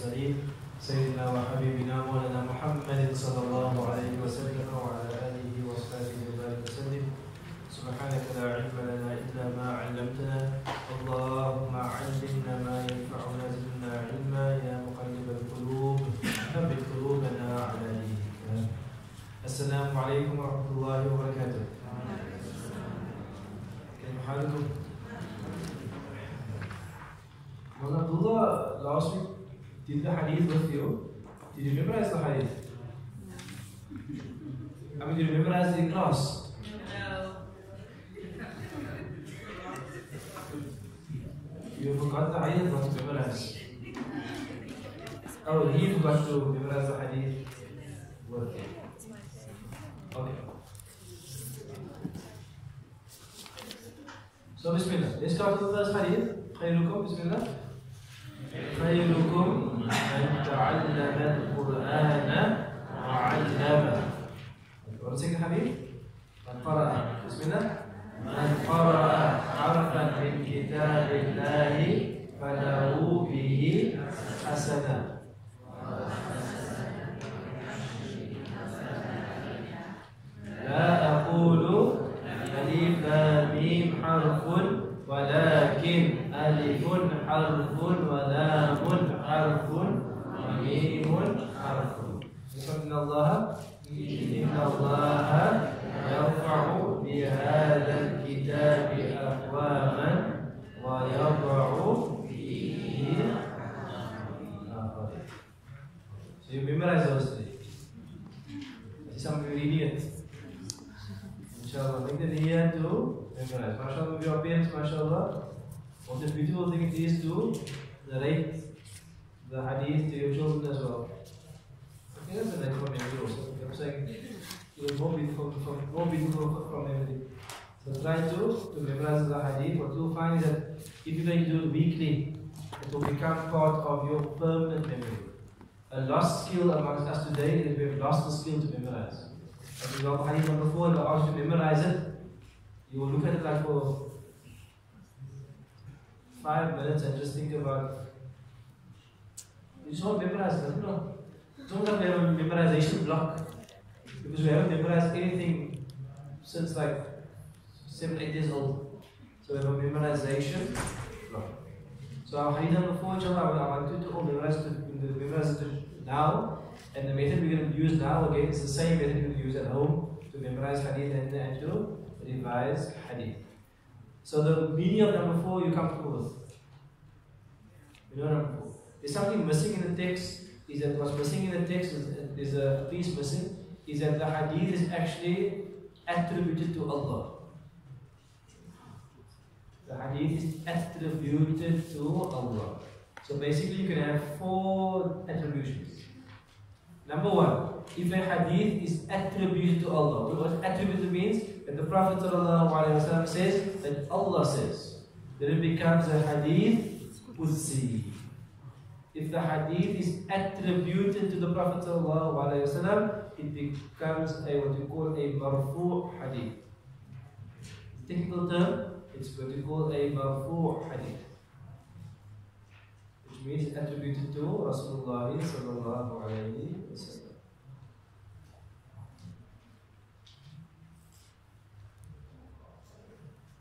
المرسلين سيدنا وحبيبنا مولانا محمد صلى الله عليه وسلم وعلى آله وصحبه وبارك وسلم. سبحانك لا علم لنا إلا ما علمتنا. اللهم علمنا ما ينفعنا زدنا علما. يا مقلب القلوب ثبت قلوبنا على دينك. السلام عليكم ورحمة الله وبركاته. كيف حالكم؟ Well, Abdullah, last week did the hadith with you. Did you memorize the hadith? I mean, did you memorize the class? You forgot the hadith not to memorize. Oh, he forgot to memorize the hadith. With you. Okay. So, Bismillah. Let's start with the first hadith. خيركم Bismillah. خيركم من تعلم القرآن وعلمه. What is it, حبيب؟ من قرأ بسم الله من قرأ حرفا من كتاب الله فله به حسنة أقواما ويضع به آخرين. So you memorize those three. Some reading it. Inshallah, make the niyyah to memorize. MashaAllah, with your parents, MashaAllah. What a beautiful thing it is to narrate the hadith to your children as well. Okay, that's a nice one memory also. I'm saying it was more beautiful from more beautiful from memory. So try to, to memorize the hadith. What you'll find that if you're going do it weekly, it will become part of your permanent memory. A lost skill amongst us today is we have lost the skill to memorize. As example, hadith number four, I ask you to memorize it, you will look at it like for five minutes and just think about you just won't memorize it, no. It's almost we have a memorization block. Because we haven't memorized anything since like seven, eight years old. So we have a memorization block. So our hadith number four, inshallah, I want you to all memorize it, memorize it now. And the method we're going to use now again is the same method we're going to use at home to memorize hadith and, and to revise hadith. So the meaning of number four you're comfortable with. You know number four. There's something missing in the text. Is that what's missing in the text is there's a piece missing. Is that the hadith is actually attributed to Allah. The hadith is attributed to Allah. So basically, you can have four attributions. Number one, if a hadith is attributed to Allah, what attributed means that the Prophet says that Allah says, then it becomes a hadith qudsi. If the hadith is attributed to the Prophet ﷺ, it becomes a what we call a marfu hadith. Technical term, it's what we call a marfu hadith. Which means attributed to Rasulullah sallallahu alayhi wa sallam.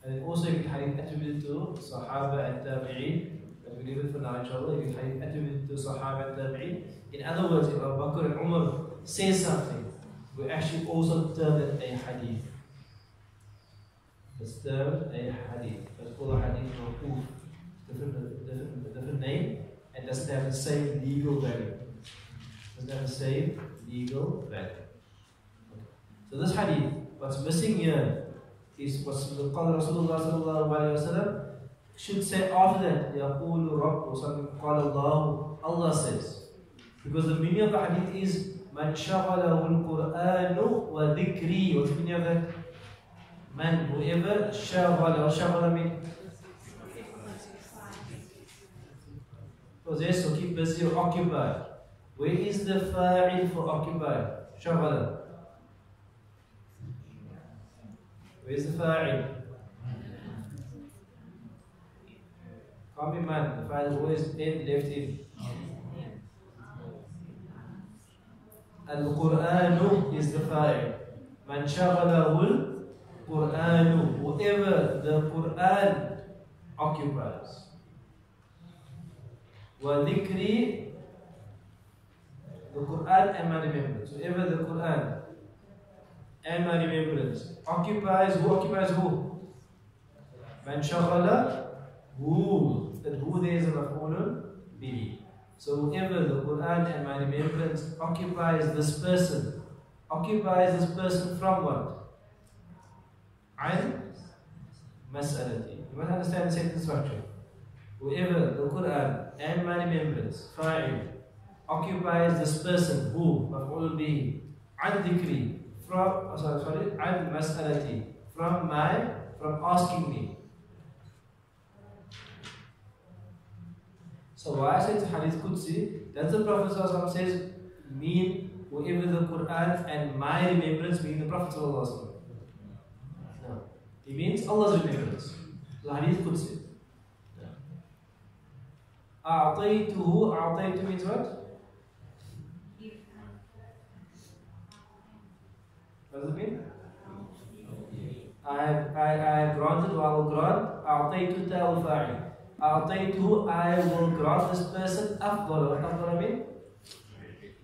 And also you can hadith attributed to Sahaba and Tabi'een. But we leave it for now inshallah. You can hadith attributed to Sahaba and Tabi'een. In other words, if Abu Bakr and Umar say something, we actually also term it a hadith. A hadith. It's called a hadith. Different, name and doesn't have the same legal value. Doesn't have the same legal value. So this hadith, what's missing here is what's قال Rasulullah sallallahu alayhi wa sallam should say after that يقول رب something قال الله Allah says because the meaning of the hadith is من شغله القرآن وذكري what's the meaning of that Man, whoever shall or shaghala mean? Possess or keep busy or occupied. Where is the fa'il for occupied? Shaghala. Where is the fa'il? Can't be man, the fa'il always dead left him. Al-Qur'an is the fa'il. Man shaghalahu al-Qur'anu. Whoever the Qur'an occupies. Dhikri the Quran and my remembrance. Whoever the Quran and my remembrance occupies, who occupies who? Man shaghala who. That who there is a maf'ulun bihi. So whoever the Quran and my remembrance occupies this person, occupies this person from what? An mas'alati. You must understand the sentence structure. Whoever the Quran and my remembrance, fa'il, occupies this person who, maf'ul bihi, an dhikri, from, oh, sorry, sorry, an from my, from asking me. So why I said Hadith Qudsi, does the Prophet says mean whoever the Quran and my remembrance mean the Prophet. He means Allah's remembrance. The Hadith Qudsi. A'ataytuhu, A'ataytu means what? What does it mean? I have, I, I have granted or I will grant A'ataytu ta'al fa'i A'ataytuhu, I will grant this person afdala. What afdala mean?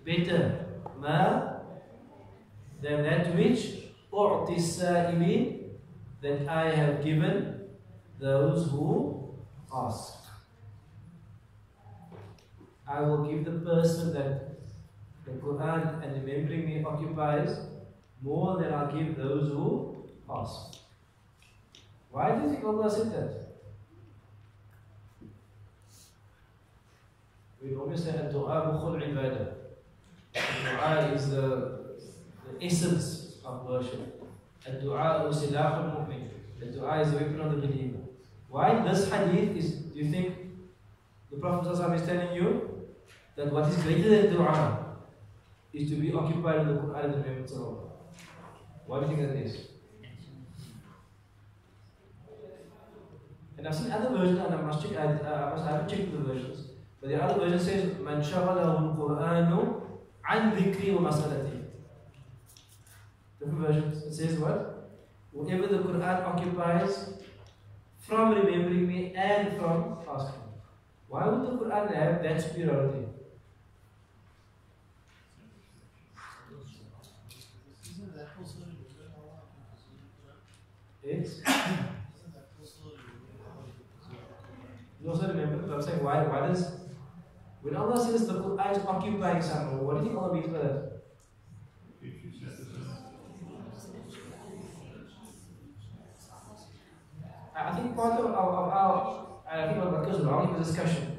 Better. Ma than that which U'ti sa'imin that I have given those who ask. I will give the person that the Quran and remembering me occupies more than I'll give those who ask. Why do you think Allah said that? We normally say dua ibadah. Dua is the, the essence of worship. Dua silahul mu'min. The dua is the weapon of the believer. Why this hadith is, do you think the Prophet is telling you that what is greater than dua is to be occupied with the Quran and the remembrance of Allah? Why do you think that is? And I've seen other versions, and I must check, I, I, must, I haven't checked the versions, but the other version says, Man shaghalahu al-Qur'anu an dhikri wa masalati. Different versions. It says what? Whatever the Quran occupies from remembering me and from asking. Why would the Quran have that superiority? It's you also remember, I'm saying why why does when Allah says the Quran is occupying someone, what do you think Allah means by that? I think part of, of, of our, uh, I think what goes wrong in the discussion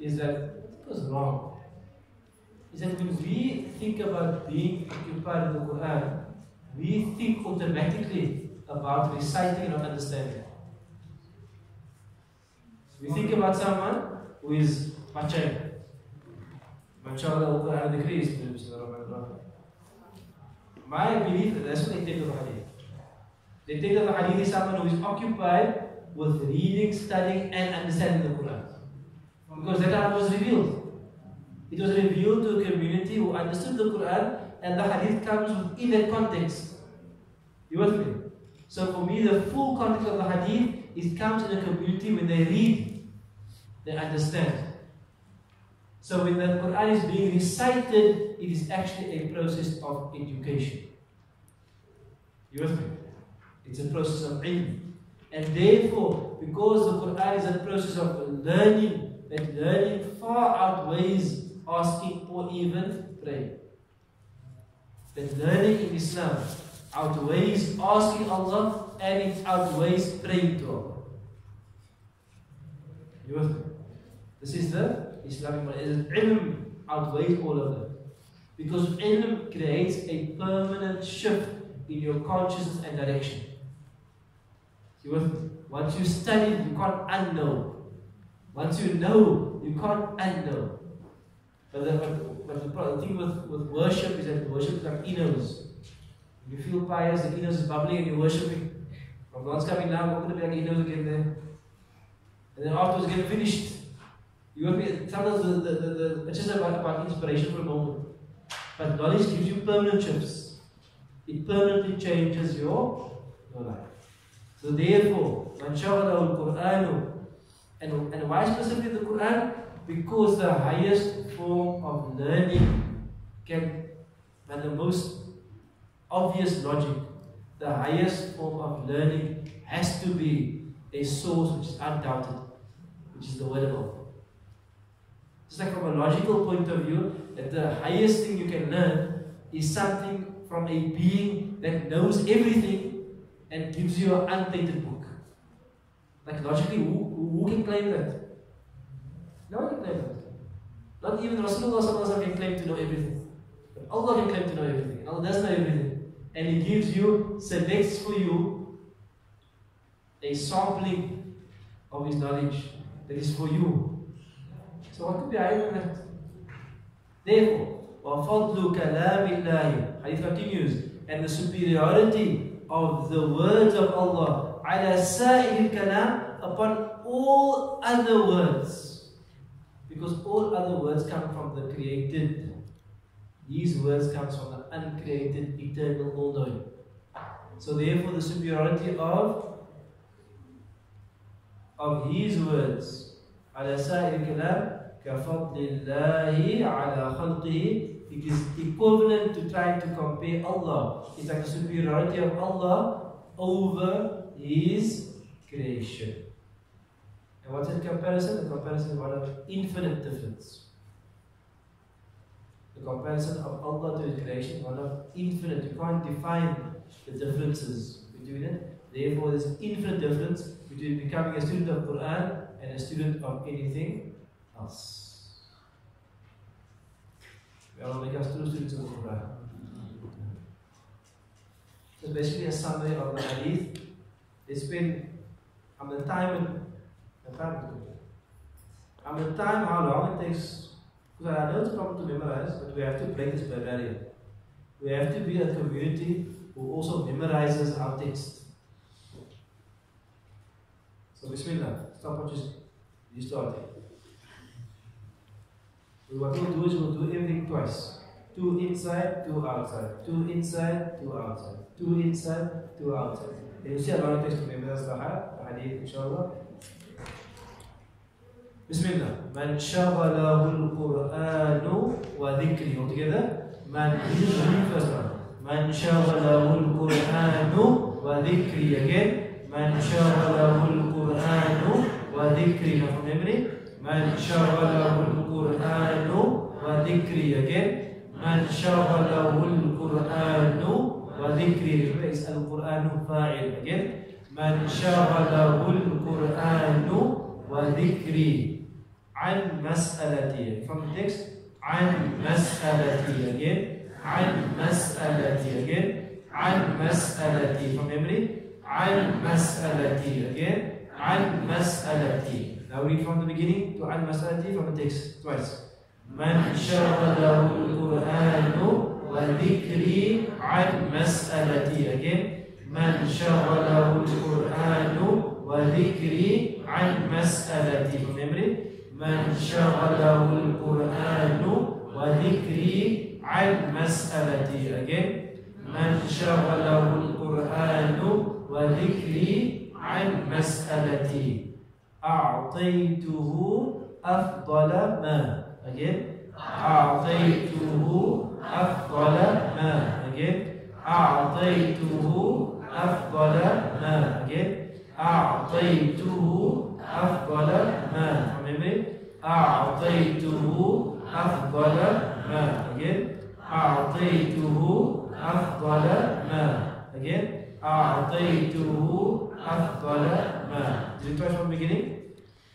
is that what goes wrong is that when we think about being occupied in the Quran, we think automatically about reciting and understanding. We think about someone who is baca. Mashallah, Quran decrees. My belief is that's what they take of the hadith. They take of the hadith is someone who is occupied with reading, studying, and understanding the Quran. Because that was revealed. It was revealed to a community who understood the Quran, and the hadith comes within that context. You with me? So for me, the full context of the hadith it comes in a community when they read, they understand. So when the Quran is being recited, it is actually a process of education. You with me? It's a process of ilm. And therefore, because the Quran is a process of learning, that learning far outweighs asking or even praying. That learning in Islam outweighs asking Allah and it outweighs praying to Allah. You with? This is the Islamic model. Ilm outweighs all of them. Because ilm creates a permanent shift in your consciousness and direction. With? Once you study, you can't unknow. Once you know, you can't unknow. But the, but the, thing with, with worship is that worship is like enos. You feel pious, the enos is bubbling and you're worshipping. Ramadan's coming now, we're going to be like enos again there. And then afterwards, get finished. You will be sometimes the, the, the, the, it's just about, about inspiration for a moment. But knowledge gives you permanent shifts. It permanently changes your, your life. So therefore, shaghalahu al-Qur'anu and, and why specifically the Quran? Because the highest form of learning can and the most obvious logic, the highest form of learning has to be a source which is undoubted, which is the word of God. Just like from a logical point of view, that the highest thing you can learn is something from a being that knows everything and gives you an untainted book. Like logically, who, who can claim that? No one can claim that. Not even Rasulullah can claim to know everything. But Allah can claim to know everything. Allah does know everything. And He gives you, selects for you a sampling of His knowledge that is for you. So what could be higher than that? Therefore, وَفَضْلُ كَلَامِ اللَّهِ Hadith continues, and the superiority of the words of Allah على سائر الكلام upon all other words. Because all other words come from the created. These words come from the uncreated, eternal, all-knowing. So therefore the superiority of of his words على سائر الكلام كفضل الله على خلقه it is equivalent to trying to compare Allah. It's like the superiority of Allah over His creation. And what's the comparison? The comparison is one of infinite difference. The comparison of Allah to His creation is one of infinite. You can't define the differences between it. Therefore, there's infinite difference between becoming a student of Quran and a student of anything else. Quran. So basically a summary of the hadith. They spend on the time the time on the time how long it takes because I know it's problem to memorize, but we have to break this barrier. We have to be a community who also memorizes our text. So Bismillah, stop what you started. We want to do is we'll do everything twice. Two inside, two outside. Two inside, two outside. Two inside, two outside. And you إن شاء الله أنا تشتم من الصحة الحديث إن شاء inshallah. بسم الله من شغله القرآن وذكري altogether من من شغله القرآن وذكري again من شغله القرآن وذكري from memory من شغله القرآن وذكري again. من شغله القرآن وذكري. is القرآن فاعل again. من شغله القرآن وذكري. عن مسألتي. From text. عن مسألتي again. عن مسألتي again. عن مسألتي. From memory. عن مسألتي again. عن مسألتي. Now read from the beginning to Al Masalati from the text twice. من شغله القرآن وذكري عن مسألتي again من شغله القرآن وذكري عن مسألتي memory من شغله القرآن وذكري عن مسألتي again من شغله القرآن وذكري عن مسألتي أعطيته أفضل ما. Again. أعطيته أفضل ما. Again. أعطيته أفضل ما. Again. أعطيته أفضل ما. Remember? أعطيته أفضل ما. Again. أعطيته أفضل ما. Again. أعطيته أفضل ما the beginning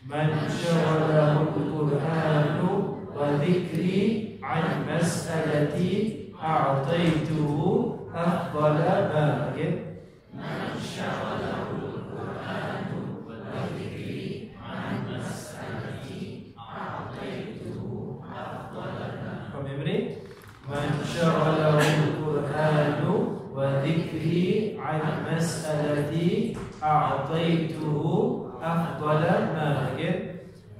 من شغله القرآن وذكري عن مسألتي أعطيته أفضل ما من شغله القرآن شغل ماهر.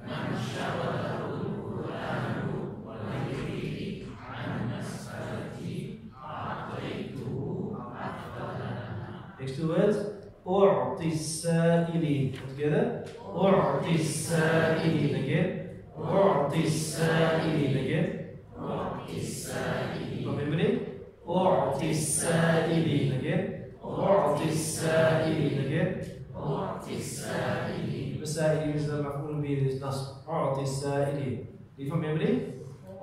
من شغله القرآن وغيره عن مسألة أعطيته أفضلها Next words. أعطي السائلين together. أعطي السائلين again. أعطي السائلين again. أعطي السائلين أعطي السائل النصب أعطي السائلين. يفهم يا ابني؟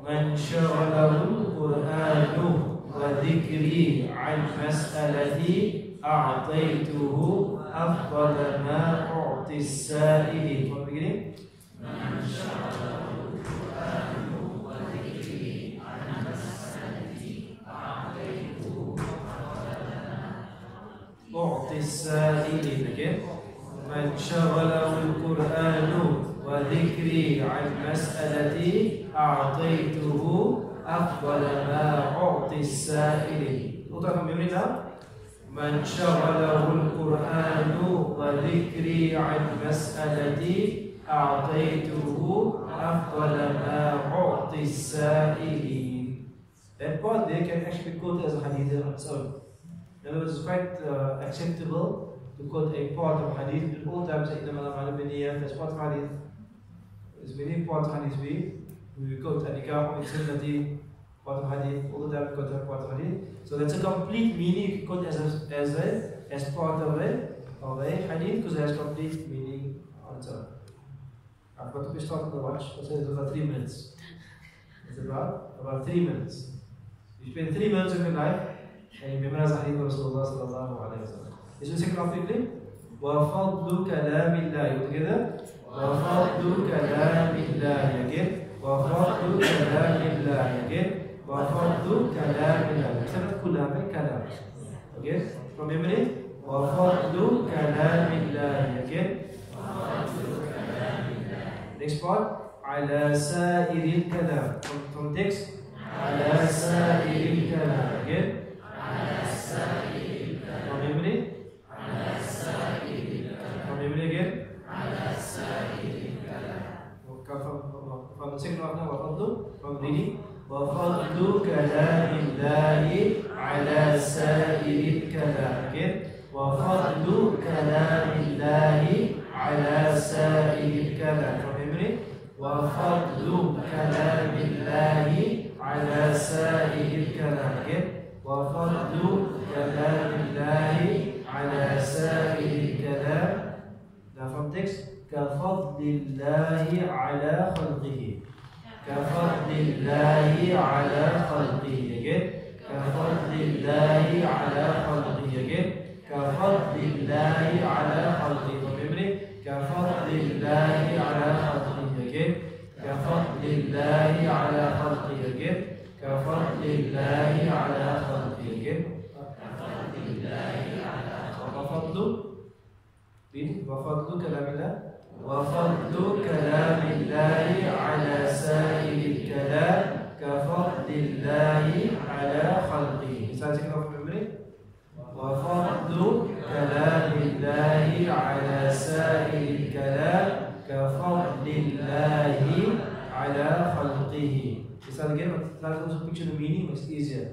من شغله القرآن وذكري عن مسألتي أعطيته أفضل ما أعطي السائل فهم من شغله القرآن وذكري عن مسألتي أعطيته أفضل ما أعطي السائل من شغله وذكري عن مسألتي أعطيته أفضل ما أعطي السائلين. At memory now. من شغله القرآن وذكري عن مسألتي أعطيته أفضل ما أعطي السائلين. That part there can actually be quoted as a hadith other words, it's quite uh, acceptable to quote a part of hadith. In all times, إنما الأعمال بالنيات, there's part of hadith. There's many parts of hadith we, we quote النكاح من سنتي, part of hadith. All the time we quote a part of hadith. So that's a complete meaning you can quote as a, as a as part of a of a hadith because it has complete meaning on its own. I've got to be starting the watch. Let's say it's about three minutes. It's about about three minutes. You spend three minutes of your life and you memorize the hadith of Rasulullah sallallahu alayhi wa sallam. Is the second half quickly? وَفَضْلُ كَلَامِ اللَّهِ You together? وَفَضْلُ كَلَامِ اللَّهِ Again. وَفَضْلُ كَلَامِ اللَّهِ Again. وَفَضْلُ كَلَامِ اللَّهِ Except كلام كلام. Again. From memory. وَفَضْلُ كَلَامِ اللَّهِ Again. Next part. على سائر الكلام. From, from text. على سائر الكلام. Again. From reading وفضل كلام الله على سائر الكلام again وفضل كلام الله على سائر الكلام from memory وفضل كلام الله على سائر الكلام again وفضل كلام الله على سائر الكلام Now from text كفضل الله على خلقه كفضل الله على خلقه. كفضل الله على خلقه. كفضل الله على خلقه. from memory كفضل الله على خلقه. كفضل الله على خلقه. again كفضل الله على خلقه وفضل وفضل كلام الله. وفضل كلام الله على سائر الكلام كفضل الله على خلقه. وفضل كلام الله على سائر الكلام كفضل الله على خلقه. Start again, but let's also picture the meaning, it's easier.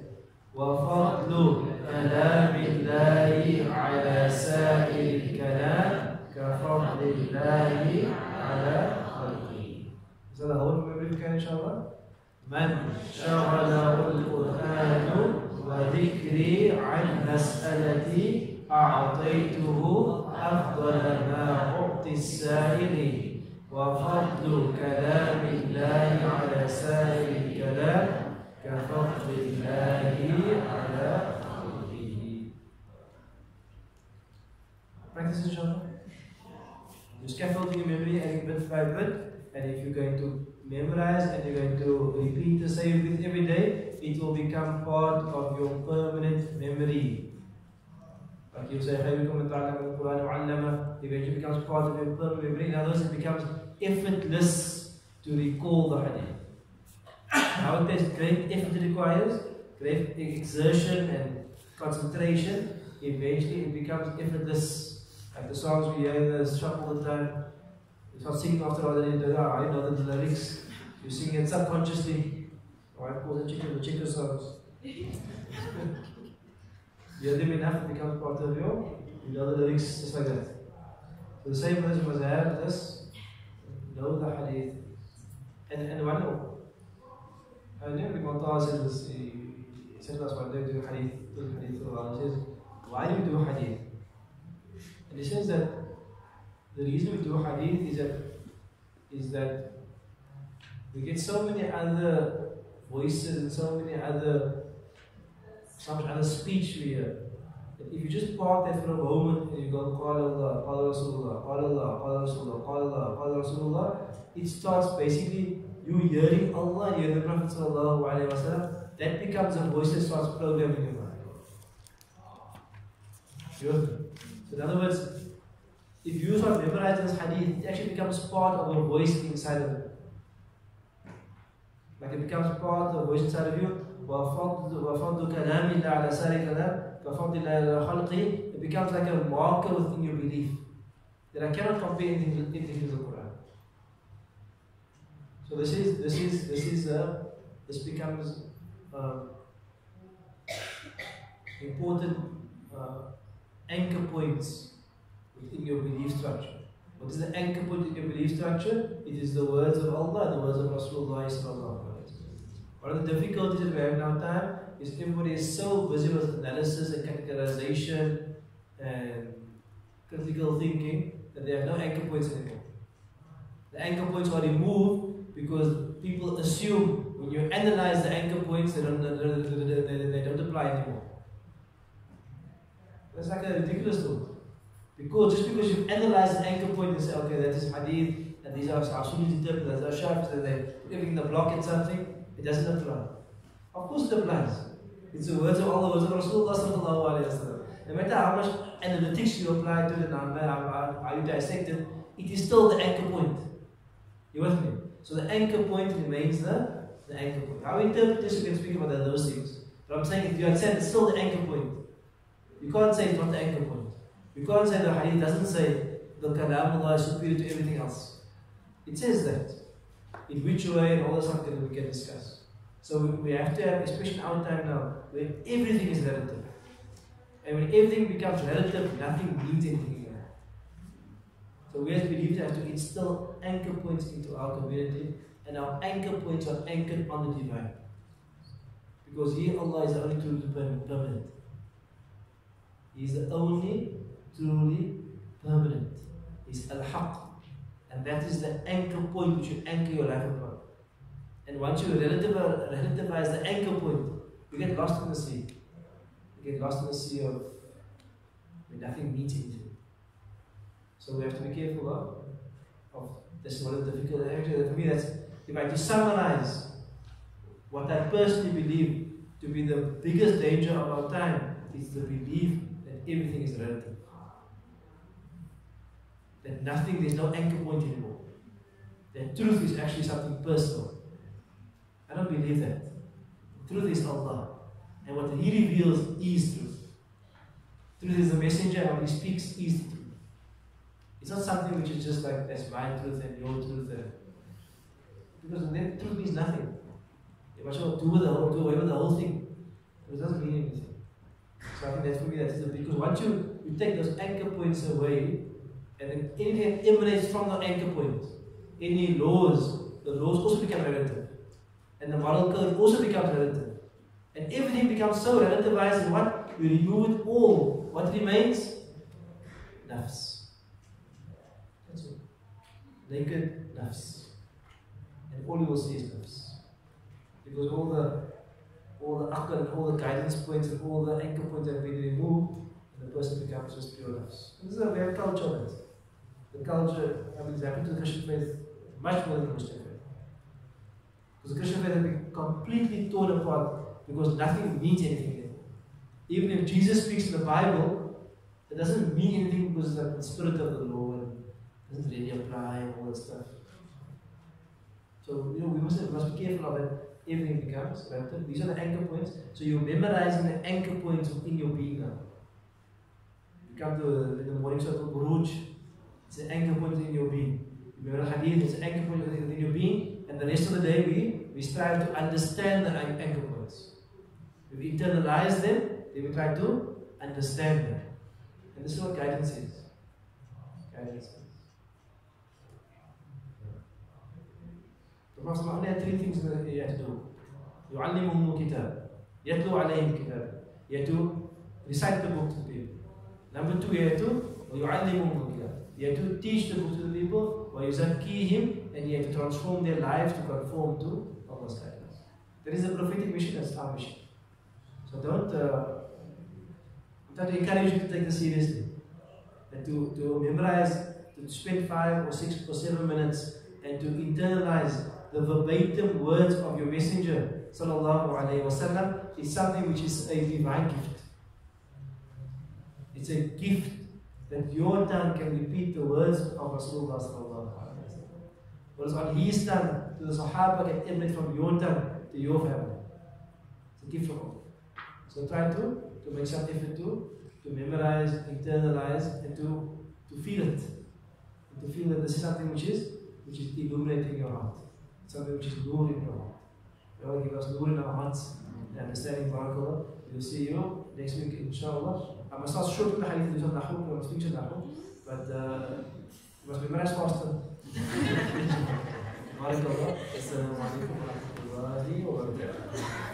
وفضل كلام الله على سائر الكلام كفضل الله على خلقه. That the whole memory we can inshallah? من شغله القرآن وذكري عن مسألتي أعطيته أفضل ما أعطي السائلين وفضل كلام الله على سائر الكلام كفضل الله على خلقه. Practice inshallah. You're scaffolding your memory and bit by bit, and if you're going to memorize and you're going to repeat the same bit every day, it will become part of your permanent memory. Like you say, Khayrukum al eventually becomes part of your permanent memory. In other words, it becomes effortless to recall the hadith. How great effort it requires, great exertion and concentration, eventually it becomes effortless. The songs we hear, the all the time. You start singing after all, you do, ah, I know the lyrics. You sing it subconsciously. Or I call the chicken, the chicken songs. you hear them enough, it becomes part of your you know the lyrics just like that. So the same you must have this, know the hadith. And, and one. I never think Mu'tah said this, he, said to us one day, do hadith, do hadith for a while. He says, why do you do hadith? And he says that the reason we do hadith is that is that we get so many other voices and so many other so much other speech we hear. That if you just park that for a moment and you go Qala Allah, Qala Rasulullah, Qala Allah, Qala Rasulullah, Qala Allah, Qala Rasulullah, it starts basically you hearing Allah and hearing the Prophet Wasallam, that becomes a voice that starts programming your mind. So in other words, if you start memorizing this hadith, it actually becomes part of a voice inside of you. Like it becomes part of a voice inside of you. وفضل كلام الله على سائر كلام كفضل الله على خلقه it becomes like a marker within your belief that I cannot compare anything, anything to the Quran. So this is this is this is uh, this becomes uh, important uh, anchor points within your belief structure. What is the anchor point in your belief structure? It is the words of Allah, the words of Rasulullah One of the difficulties that we have in our time is everybody is so busy with analysis and categorization and critical thinking that they have no anchor points anymore. The anchor points are removed because people assume when you analyze the anchor points, they don't, they, they don't apply anymore. That's like a ridiculous thought. Because just because you've analyzed the anchor point and say, okay, that is hadith, and these are Sunnis interpreters, these are Shafis, and they put everything in the block and something, it doesn't apply. Of course it applies. It's the words of Allah, words of Rasulullah sallallahu No matter how much analytics you apply to it and how, how you dissect it, it is still the anchor point. You with me? So the anchor point remains the, the anchor point. How interpreters can speak about those things. But I'm saying if you accept it's still the anchor point. You can't say it's not the anchor point. You can't say the hadith doesn't say the kalamullah is superior to everything else. It says that. In which way and all the stuff that we can discuss. So we, we have to have, especially our time now, where everything is relative. And when everything becomes relative, nothing means anything anymore. So we as believers have to instill anchor points into our community, and our anchor points are anchored on the divine. Because here Allah is the only truly permanent. Is the only truly permanent. He's al-haq. And that is the anchor point which you anchor your life upon. And once you relativize the anchor point, you get lost in the sea. You get lost in the sea of nothing means anything. So we have to be careful of, of this is one of the difficult actually for me that's if I just summarize what I personally believe to be the biggest danger of our time is the belief everything is relative. That nothing, there's no anchor point anymore. That truth is actually something personal. I don't believe that. Truth is Allah. And what He reveals is truth. Truth is the messenger, and what He speaks is truth. It's not something which is just like, that's my truth and your truth. And, because then truth means nothing. You must do, with the whole, do away with the whole thing. It doesn't mean anything. So I think that's for me, that is the, because once you, you take those anchor points away, and then anything emanates from the anchor point, any laws, the laws also become relative. And the moral code also becomes relative. And everything becomes so relativized and what? We remove it all. What remains? Nafs. That's all. Naked nafs. And all you will see is nafs. Because all the all the aql and all the guidance points and all the anchor points have been removed, and the person becomes just pure nafs. This is a very culture of. The culture, I mean, happened to the Christian faith much more than the Christian faith. Because the Christian faith has been completely torn apart because nothing means anything anymore. Even if Jesus speaks in the Bible, it doesn't mean anything because it's the spirit of the law and doesn't really apply and all that stuff. So you know we must, we must be careful of it. Everything becomes relative. These are the anchor points. So you're memorizing the anchor points in your being now. You come to the morning circle, Buruj, it's an anchor point in your being. You remember Hadith, it's an anchor point in your being. And the rest of the day, we, we strive to understand the anchor points. We internalize them, then we try to understand them. And this is what guidance is. Guidance is. The Prophet only had three things that he had to do. يعلمهم الكتاب يتلو عليهم الكتاب he had to recite the book to the people number two he had to ويعلمهم الكتاب he had to teach the book to the people ويزكيهم and he had to transform their lives to conform to Allah's guidance there is a prophetic mission as our mission so don't uh, I'm trying to encourage you to take this seriously and to, to memorize to spend five or six or seven minutes and to internalize the verbatim words of your messenger wasallam is something which is a divine gift. It's a gift that your tongue can repeat the words of Rasulullah. Whereas on his tongue to the Sahaba can emanate from your tongue to your family. It's a gift from Allah. So try to to make some effort to to memorize, internalize, and to to feel it, and to feel that this is something which is which is illuminating your heart, something which is nur in your heart. God give us nur in our hearts and understanding barakallah. We'll see you next week inshallah. I must not short the hadith in Nahu, I must speak Nahu, but uh, you must memorize faster. barakallah. Assalamu alaikum wa rahmatullahi wa barakatuh.